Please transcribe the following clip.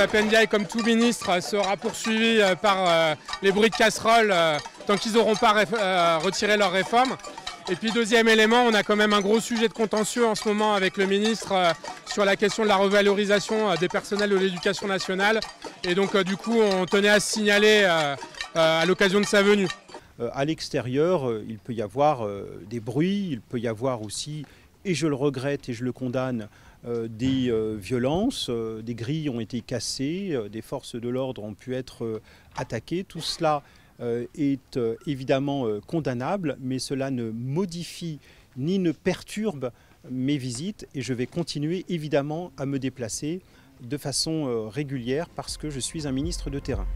Papendiaï, comme tout ministre, sera poursuivi par les bruits de casserole tant qu'ils n'auront pas retiré leur réforme. Et puis deuxième élément, on a quand même un gros sujet de contentieux en ce moment avec le ministre sur la question de la revalorisation des personnels de l'éducation nationale. Et donc du coup, on tenait à signaler à l'occasion de sa venue. À l'extérieur, il peut y avoir des bruits, il peut y avoir aussi, et je le regrette et je le condamne, des violences, des grilles ont été cassées, des forces de l'ordre ont pu être attaquées. Tout cela est évidemment condamnable, mais cela ne modifie ni ne perturbe mes visites et je vais continuer évidemment à me déplacer de façon régulière parce que je suis un ministre de terrain.